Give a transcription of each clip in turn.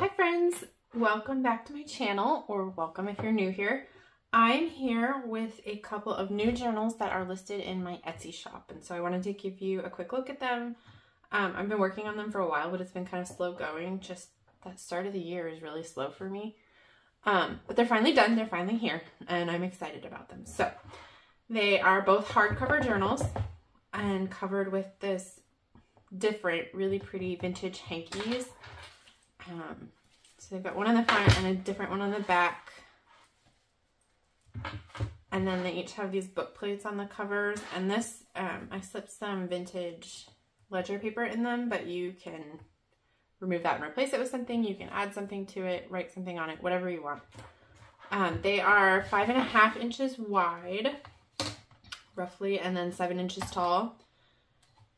Hi friends, welcome back to my channel, or welcome if you're new here. I'm here with a couple of new journals that are listed in my Etsy shop, and so I wanted to give you a quick look at them. Um, I've been working on them for a while, but it's been kind of slow going. Just that start of the year is really slow for me. Um, but they're finally done, they're finally here, and I'm excited about them. So, they are both hardcover journals and covered with this different, really pretty vintage hankies. Um, so they've got one on the front and a different one on the back. And then they each have these book plates on the covers. And this, um, I slipped some vintage ledger paper in them, but you can remove that and replace it with something. You can add something to it, write something on it, whatever you want. Um, they are five and a half inches wide, roughly, and then seven inches tall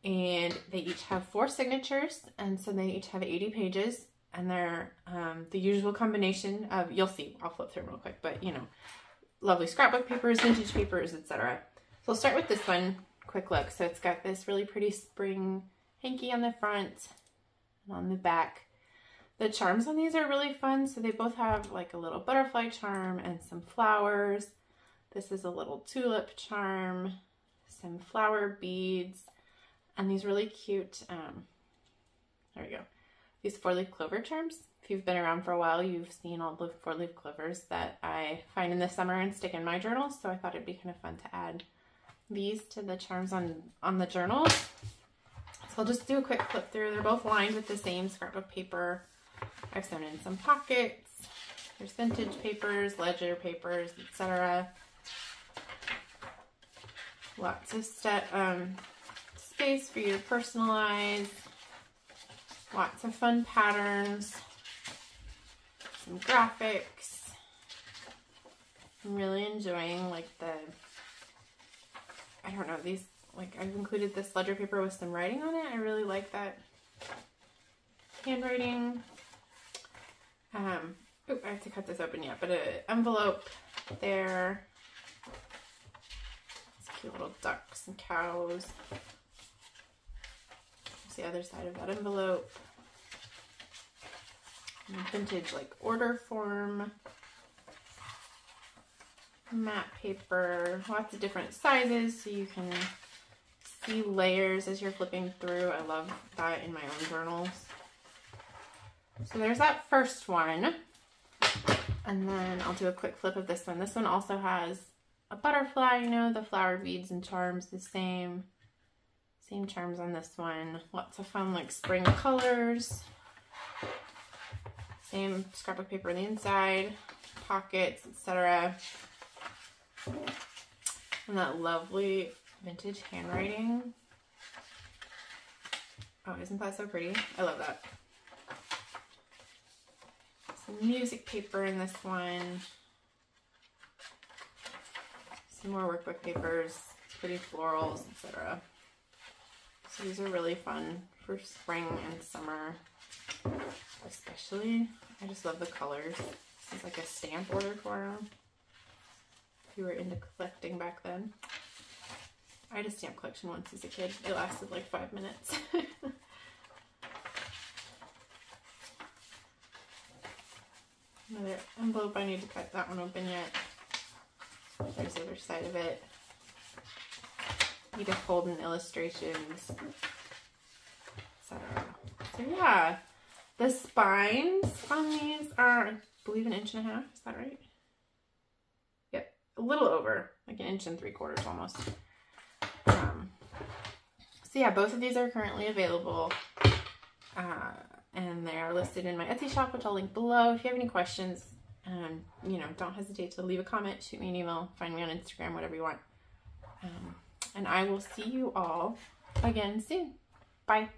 and they each have four signatures and so they each have 80 pages and they're um, the usual combination of you'll see I'll flip through real quick but you know lovely scrapbook papers vintage papers etc so I'll start with this one quick look. So it's got this really pretty spring hanky on the front and on the back. The charms on these are really fun. So they both have like a little butterfly charm and some flowers. This is a little tulip charm some flower beads and these really cute, um, there we go, these four-leaf clover charms. If you've been around for a while, you've seen all the four-leaf clovers that I find in the summer and stick in my journals, so I thought it'd be kind of fun to add these to the charms on, on the journals. So I'll just do a quick flip through. They're both lined with the same scrapbook paper. I've sewn in some pockets. There's vintage papers, ledger papers, etc. Lots of um, space for you to personalize. Lots of fun patterns. Some graphics. I'm really enjoying like the, I don't know, these, like I've included this ledger paper with some writing on it. I really like that handwriting. Um, oh, I have to cut this open yet, but an envelope there. cute little ducks and cows the other side of that envelope. Vintage like order form. Matte paper, lots of different sizes so you can see layers as you're flipping through. I love that in my own journals. So there's that first one. And then I'll do a quick flip of this one. This one also has a butterfly, you know, the flower beads and charms the same. Same charms on this one. Lots of fun like spring colors. Same scrapbook paper on the inside, pockets, etc. And that lovely vintage handwriting. Oh, isn't that so pretty? I love that. Some music paper in this one. Some more workbook papers, pretty florals, etc. So these are really fun for spring and summer, especially. I just love the colors. This is like a stamp order for them. If you were into collecting back then. I had a stamp collection once as a kid. It lasted like five minutes. Another envelope. I need to cut that one open yet. There's the other side of it. Edith Holden illustrations, etc. So yeah, the spines on these are, I believe, an inch and a half. Is that right? Yep, a little over, like an inch and three quarters almost. Um, so yeah, both of these are currently available. Uh, and they are listed in my Etsy shop, which I'll link below. If you have any questions, um, you know, don't hesitate to leave a comment, shoot me an email, find me on Instagram, whatever you want. Um, and I will see you all again soon. Bye.